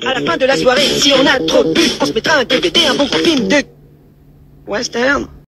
À la fin de la soirée, si on a trop bu, on se mettra un DVD, un bon film de western.